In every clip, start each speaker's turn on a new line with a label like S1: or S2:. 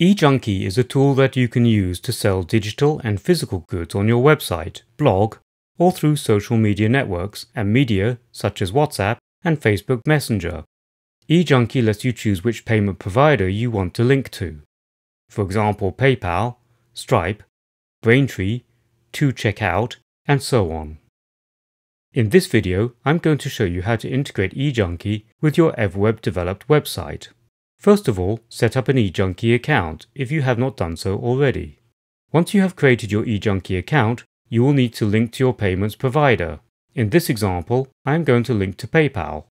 S1: E-Junkie is a tool that you can use to sell digital and physical goods on your website, blog, or through social media networks and media such as WhatsApp and Facebook Messenger. E-Junkie lets you choose which payment provider you want to link to. For example, PayPal, Stripe, Braintree, 2Checkout, and so on. In this video, I'm going to show you how to integrate E-Junkie with your EverWeb developed website. First of all, set up an E-Junkie account if you have not done so already. Once you have created your E-Junkie account, you will need to link to your payments provider. In this example, I am going to link to PayPal.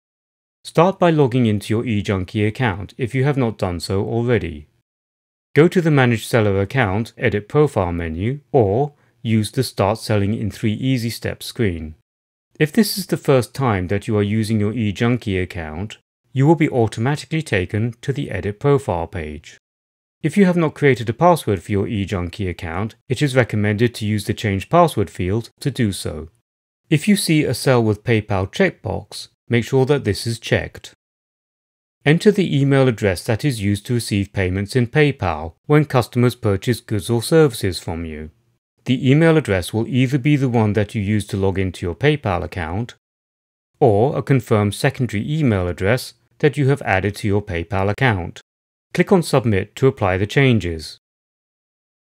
S1: Start by logging into your E-Junkie account if you have not done so already. Go to the Manage Seller Account Edit Profile menu or use the Start Selling in 3 Easy Steps screen. If this is the first time that you are using your E-Junkie account, you will be automatically taken to the Edit Profile page. If you have not created a password for your E-Junkie account, it is recommended to use the Change Password field to do so. If you see a sell with PayPal checkbox, make sure that this is checked. Enter the email address that is used to receive payments in PayPal when customers purchase goods or services from you. The email address will either be the one that you use to log into your PayPal account, or a confirmed secondary email address that you have added to your PayPal account. Click on Submit to apply the changes.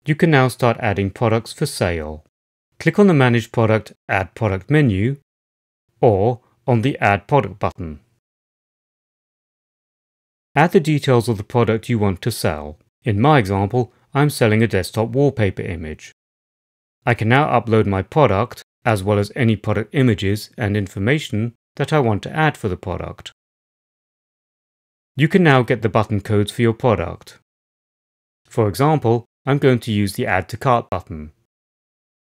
S1: You can now start adding products for sale. Click on the Manage Product Add Product menu, or on the Add Product button. Add the details of the product you want to sell. In my example, I'm selling a desktop wallpaper image. I can now upload my product, as well as any product images and information that I want to add for the product. You can now get the button codes for your product. For example, I'm going to use the Add to Cart button.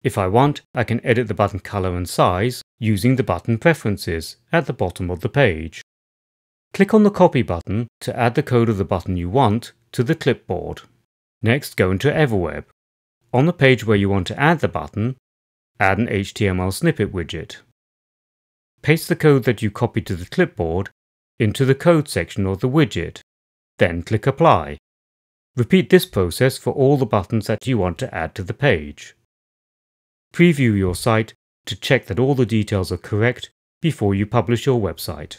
S1: If I want, I can edit the button color and size using the button preferences at the bottom of the page. Click on the Copy button to add the code of the button you want to the clipboard. Next, go into EverWeb. On the page where you want to add the button, add an HTML snippet widget. Paste the code that you copied to the clipboard into the code section of the widget, then click Apply. Repeat this process for all the buttons that you want to add to the page. Preview your site to check that all the details are correct before you publish your website.